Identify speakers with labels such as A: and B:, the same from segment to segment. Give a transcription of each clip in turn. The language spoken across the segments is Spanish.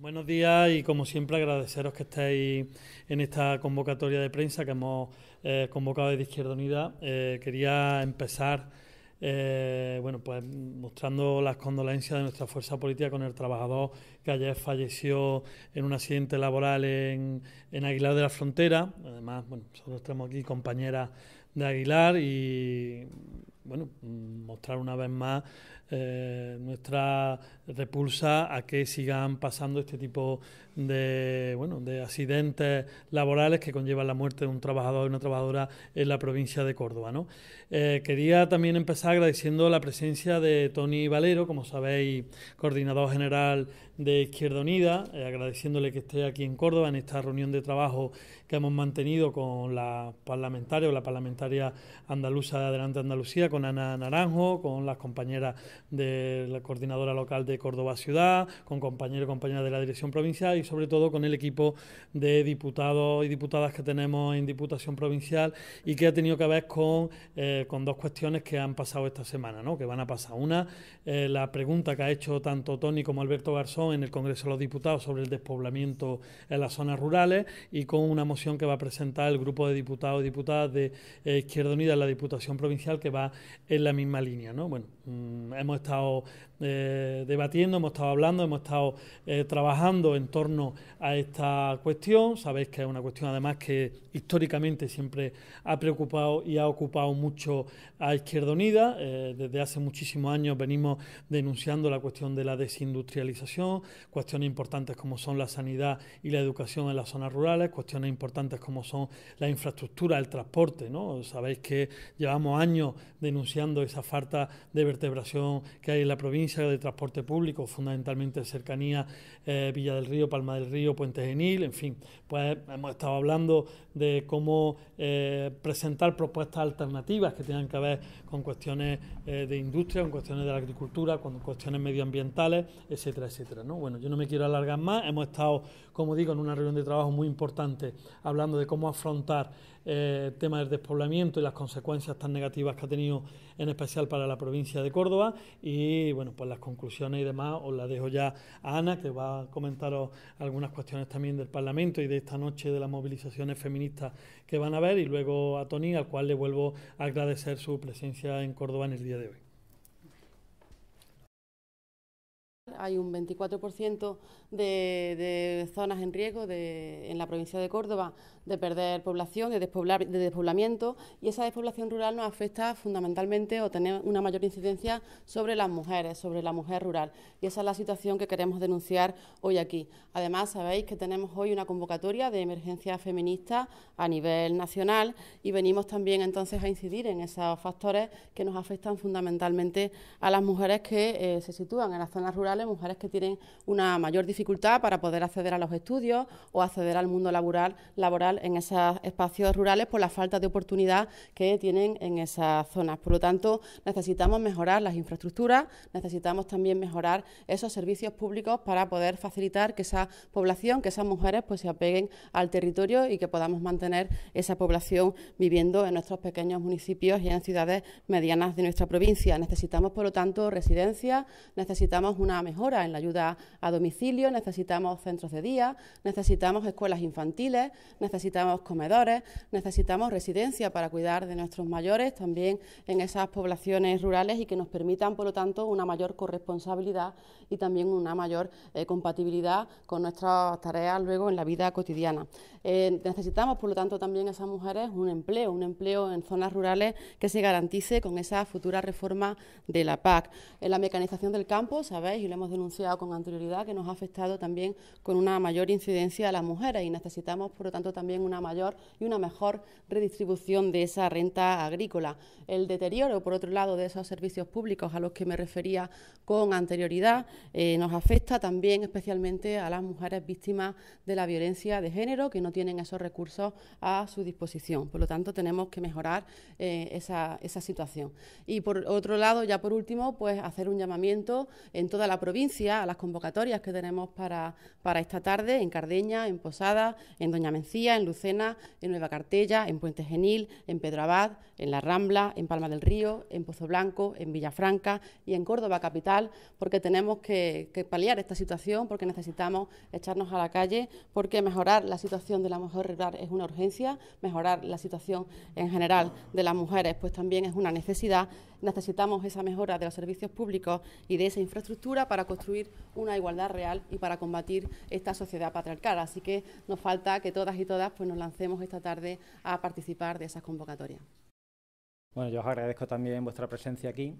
A: Buenos días y como siempre agradeceros que estéis en esta convocatoria de prensa que hemos eh, convocado desde Izquierda Unida. Eh, quería empezar eh, bueno, pues mostrando las condolencias de nuestra fuerza política con el trabajador que ayer falleció en un accidente laboral en, en Aguilar de la Frontera. Además, bueno, nosotros tenemos aquí compañeras de Aguilar y bueno, mostrar una vez más eh, nuestra repulsa a que sigan pasando este tipo de, bueno, de accidentes laborales que conllevan la muerte de un trabajador y una trabajadora en la provincia de Córdoba. ¿no? Eh, quería también empezar agradeciendo la presencia de Tony Valero, como sabéis, coordinador general de Izquierda Unida, eh, agradeciéndole que esté aquí en Córdoba en esta reunión de trabajo que hemos mantenido con la parlamentaria o la parlamentaria andaluza de Adelante Andalucía, Ana Naranjo, con las compañeras de la coordinadora local de Córdoba Ciudad, con compañeros y compañeras de la dirección provincial y sobre todo con el equipo de diputados y diputadas que tenemos en Diputación Provincial y que ha tenido que ver con, eh, con dos cuestiones que han pasado esta semana, ¿no? que van a pasar. Una, eh, la pregunta que ha hecho tanto Tony como Alberto Garzón en el Congreso de los Diputados sobre el despoblamiento en las zonas rurales y con una moción que va a presentar el grupo de diputados y diputadas de eh, Izquierda Unida en la Diputación Provincial que va en la misma línea. ¿no? Bueno, mm, hemos estado eh, debatiendo, hemos estado hablando, hemos estado eh, trabajando en torno a esta cuestión. Sabéis que es una cuestión además que históricamente siempre ha preocupado y ha ocupado mucho a Izquierda Unida. Eh, desde hace muchísimos años venimos denunciando la cuestión de la desindustrialización, cuestiones importantes como son la sanidad y la educación en las zonas rurales, cuestiones importantes como son la infraestructura, el transporte. ¿no? Sabéis que llevamos años denunciando esa falta de vertebración que hay en la provincia de transporte público, fundamentalmente cercanía eh, Villa del Río, Palma del Río, Puente Genil, en fin, pues hemos estado hablando de cómo eh, presentar propuestas alternativas que tengan que ver con cuestiones eh, de industria, con cuestiones de la agricultura, con cuestiones medioambientales, etcétera, etcétera. ¿no? Bueno, yo no me quiero alargar más, hemos estado, como digo, en una reunión de trabajo muy importante hablando de cómo afrontar el tema del despoblamiento y las consecuencias tan negativas que ha tenido en especial para la provincia de Córdoba y bueno, pues las conclusiones y demás os las dejo ya a Ana, que va a comentaros algunas cuestiones también del Parlamento y de esta noche de las movilizaciones feministas que van a ver, y luego a Tony, al cual le vuelvo a agradecer su presencia en Córdoba en el día de hoy.
B: Hay un 24% de, zonas en riesgo en la provincia de Córdoba de perder población, de, despoblamiento, y esa despoblación rural nos afecta fundamentalmente o tener una mayor incidencia sobre las mujeres, sobre la mujer rural. Y esa es la situación que queremos denunciar hoy aquí. Además, sabéis que tenemos hoy una convocatoria de emergencia feminista a nivel nacional y venimos también entonces a incidir en esos factores que nos afectan fundamentalmente a las mujeres que eh, se sitúan en las zonas rurales, mujeres que tienen una mayor dificultad para poder acceder a los estudios o acceder al mundo laboral, laboral en esos espacios rurales por la falta de oportunidad que tienen en esas zonas. Por lo tanto, necesitamos mejorar las infraestructuras, necesitamos también mejorar esos servicios públicos para poder facilitar que esa población, que esas mujeres pues se apeguen al territorio y que podamos mantener esa población viviendo en nuestros pequeños municipios y en ciudades medianas de nuestra provincia. Necesitamos, por lo tanto, residencias, necesitamos una mejora en la ayuda a domicilio, necesitamos centros de día, necesitamos escuelas infantiles, necesitamos comedores, necesitamos residencia para cuidar de nuestros mayores también en esas poblaciones rurales y que nos permitan, por lo tanto, una mayor corresponsabilidad y también una mayor eh, compatibilidad con nuestras tareas luego en la vida cotidiana. Eh, necesitamos, por lo tanto, también esas mujeres un empleo, un empleo en zonas rurales que se garantice con esa futura reforma de la PAC. En la mecanización del campo, sabéis, y lo hemos denunciado con anterioridad, que nos ha afectado también con una mayor incidencia a las mujeres y necesitamos, por lo tanto, también una mayor y una mejor redistribución de esa renta agrícola. El deterioro, por otro lado, de esos servicios públicos a los que me refería con anterioridad eh, nos afecta también especialmente a las mujeres víctimas de la violencia de género que no tienen esos recursos a su disposición. Por lo tanto, tenemos que mejorar eh, esa, esa situación. Y por otro lado, ya por último, pues hacer un llamamiento en toda la provincia provincia, a las convocatorias que tenemos para, para esta tarde en Cardeña, en Posada, en Doña Mencía, en Lucena, en Nueva Cartella, en Puente Genil, en Pedro Abad, en La Rambla, en Palma del Río, en Pozo Blanco, en Villafranca y en Córdoba capital, porque tenemos que, que paliar esta situación, porque necesitamos echarnos a la calle, porque mejorar la situación de la mujer rural es una urgencia, mejorar la situación en general de las mujeres pues también es una necesidad. Necesitamos esa mejora de los servicios públicos y de esa infraestructura para construir una igualdad real y para combatir esta sociedad patriarcal. Así que nos falta que todas y todas pues nos lancemos esta tarde a participar de esas convocatorias.
C: Bueno, yo os agradezco también vuestra presencia aquí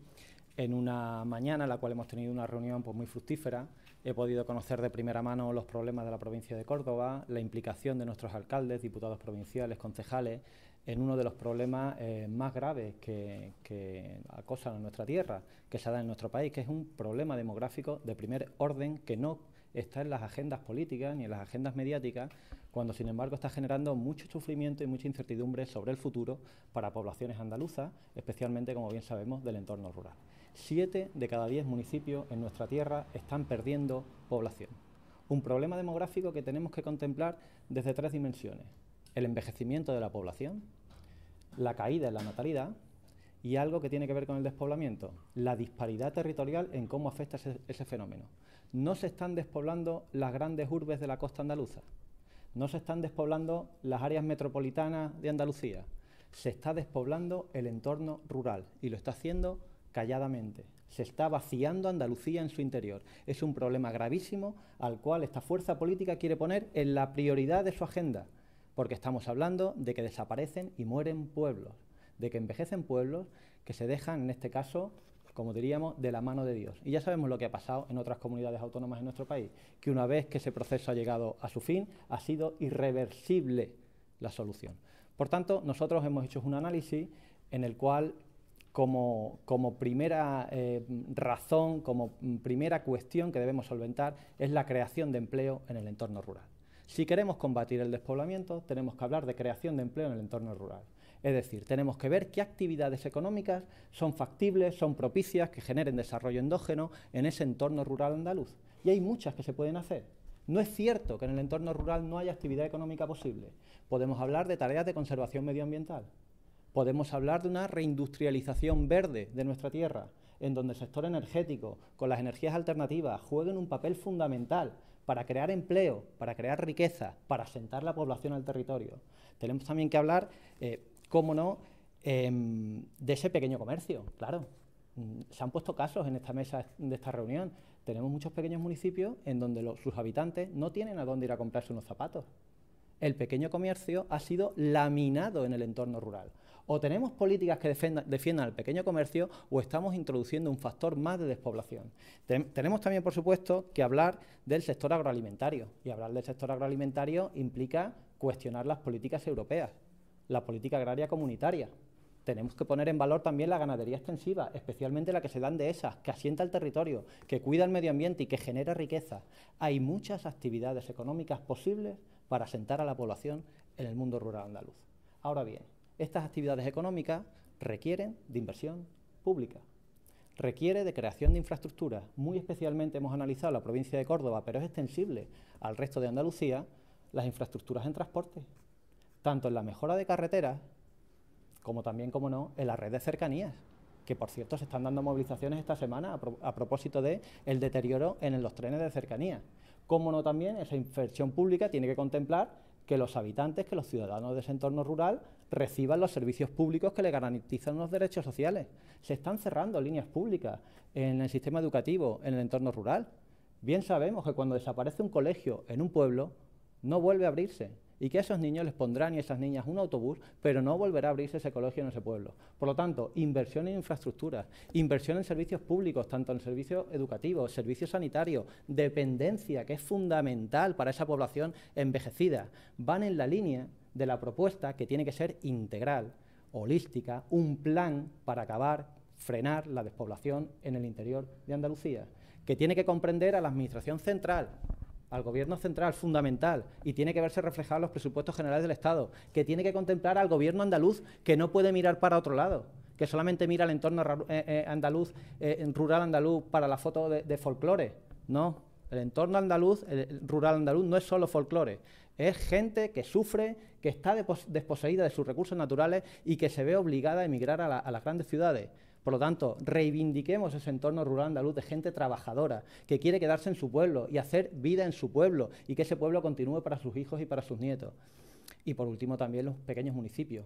C: en una mañana en la cual hemos tenido una reunión pues, muy fructífera. He podido conocer de primera mano los problemas de la provincia de Córdoba, la implicación de nuestros alcaldes, diputados provinciales, concejales, en uno de los problemas eh, más graves que, que, acosan a nuestra tierra, que se da en nuestro país, que es un problema demográfico de primer orden que no está en las agendas políticas ni en las agendas mediáticas, cuando sin embargo está generando mucho sufrimiento y mucha incertidumbre sobre el futuro para poblaciones andaluzas, especialmente, como bien sabemos, del entorno rural. Siete de cada diez municipios en nuestra tierra están perdiendo población. Un problema demográfico que tenemos que contemplar desde tres dimensiones. El envejecimiento de la población, la caída en la natalidad y algo que tiene que ver con el despoblamiento, la disparidad territorial en cómo afecta ese, ese fenómeno. No se están despoblando las grandes urbes de la costa andaluza, no se están despoblando las áreas metropolitanas de Andalucía, se está despoblando el entorno rural y lo está haciendo calladamente. Se está vaciando Andalucía en su interior. Es un problema gravísimo al cual esta fuerza política quiere poner en la prioridad de su agenda, porque estamos hablando de que desaparecen y mueren pueblos, de que envejecen pueblos que se dejan, en este caso, como diríamos, de la mano de Dios. Y ya sabemos lo que ha pasado en otras comunidades autónomas en nuestro país, que una vez que ese proceso ha llegado a su fin, ha sido irreversible la solución. Por tanto, nosotros hemos hecho un análisis en el cual como, primera eh, razón, como primera cuestión que debemos solventar es la creación de empleo en el entorno rural. Si queremos combatir el despoblamiento, tenemos que hablar de creación de empleo en el entorno rural. Es decir, tenemos que ver qué actividades económicas son factibles, son propicias, que generen desarrollo endógeno en ese entorno rural andaluz. Y hay muchas que se pueden hacer. No es cierto que en el entorno rural no haya actividad económica posible. Podemos hablar de tareas de conservación medioambiental, Podemos hablar de una reindustrialización verde de nuestra tierra, en donde el sector energético, con las energías alternativas, jueguen un papel fundamental para crear empleo, para crear riqueza, para asentar la población al territorio. Tenemos también que hablar, eh, cómo no, eh, de ese pequeño comercio, claro. Mm, se han puesto casos en esta mesa de esta reunión. Tenemos muchos pequeños municipios en donde los, sus habitantes no tienen a dónde ir a comprarse unos zapatos. El pequeño comercio ha sido laminado en el entorno rural. O tenemos políticas que defiendan el pequeño comercio o estamos introduciendo un factor más de despoblación. tenemos también, por supuesto, que hablar del sector agroalimentario. Y hablar del sector agroalimentario implica cuestionar las políticas europeas, la política agraria comunitaria. Tenemos que poner en valor también la ganadería extensiva, especialmente la que se dan de esas, que asienta el territorio, que cuida el medio ambiente y que genera riqueza. Hay muchas actividades económicas posibles para asentar a la población en el mundo rural andaluz. Ahora bien, estas actividades económicas requieren de inversión pública, requiere de creación de infraestructuras. Muy especialmente hemos analizado la provincia de Córdoba, pero es extensible al resto de Andalucía, las infraestructuras en transporte, tanto en la mejora de carreteras como también, como no, en la red de cercanías, que por cierto se están dando movilizaciones esta semana a, propósito de el deterioro en los trenes de cercanías. Como no también esa inversión pública tiene que contemplar que los habitantes, que los ciudadanos de ese entorno rural reciban los servicios públicos que le garantizan unos derechos sociales. Se están cerrando líneas públicas en el sistema educativo, en el entorno rural. Bien sabemos que cuando desaparece un colegio en un pueblo, no vuelve a abrirse y que a esos niños les pondrán y a esas niñas un autobús, pero no volverá a abrirse ese colegio en ese pueblo. Por lo tanto, inversión en infraestructuras, inversión en servicios públicos, tanto en servicios educativos, servicios sanitarios, dependencia, que es fundamental para esa población envejecida, van en la línea de la propuesta que tiene que ser integral, holística, un plan para acabar, frenar la despoblación en el interior de Andalucía, que tiene que comprender a la Administración central, al gobierno central fundamental y tiene que verse reflejado en los presupuestos generales del Estado, que tiene que contemplar al gobierno andaluz que no puede mirar para otro lado, que solamente mira el entorno eh, eh, andaluz, rural andaluz para la foto de, folclore. No, el entorno andaluz, el rural andaluz no es solo folclore, es gente que sufre, que está desposeída de sus recursos naturales y que se ve obligada a emigrar a las grandes ciudades. Por lo tanto, reivindiquemos ese entorno rural andaluz de gente trabajadora, que quiere quedarse en su pueblo y hacer vida en su pueblo y que ese pueblo continúe para sus hijos y para sus nietos. Y por último, también los pequeños municipios,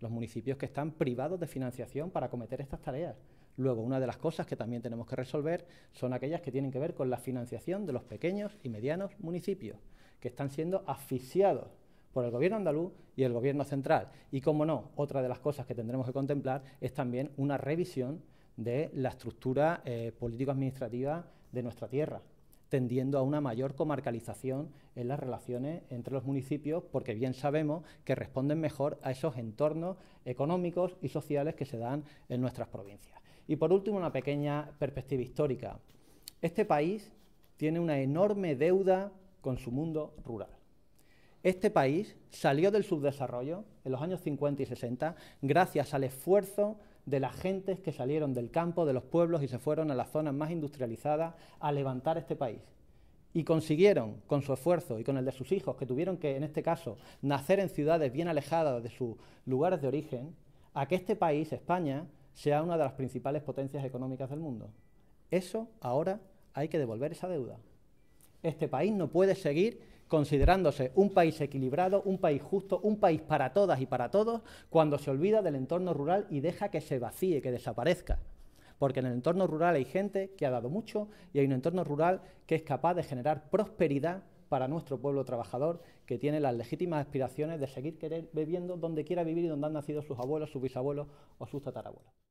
C: los municipios que están privados de financiación para acometer estas tareas. Luego, una de las cosas que también tenemos que resolver son aquellas que tienen que ver con la financiación de los pequeños y medianos municipios, que están siendo asfixiados por el gobierno andaluz y el gobierno central. Y, como no, otra de las cosas que tendremos que contemplar es también una revisión de la estructura eh, político-administrativa de nuestra tierra, tendiendo a una mayor comarcalización en las relaciones entre los municipios, porque bien sabemos que responden mejor a esos entornos económicos y sociales que se dan en nuestras provincias. Y por último, una pequeña perspectiva histórica. Este país tiene una enorme deuda con su mundo rural. Este país salió del subdesarrollo en los años 50 y 60 gracias al esfuerzo de las gentes que salieron del campo, de los pueblos y se fueron a las zonas más industrializadas a levantar este país. Y consiguieron, con su esfuerzo y con el de sus hijos, que tuvieron que, en este caso, nacer en ciudades bien alejadas de sus lugares de origen, a que este país, España, sea una de las principales potencias económicas del mundo. Eso ahora hay que devolver esa deuda. Este país no puede seguir considerándose un país equilibrado, un país justo, un país para todas y para todos, cuando se olvida del entorno rural y deja que se vacíe, que desaparezca. Porque en el entorno rural hay gente que ha dado mucho y hay un entorno rural que es capaz de generar prosperidad para nuestro pueblo trabajador que tiene las legítimas aspiraciones de seguir viviendo donde quiera vivir y donde han nacido sus abuelos, sus bisabuelos o sus tatarabuelos.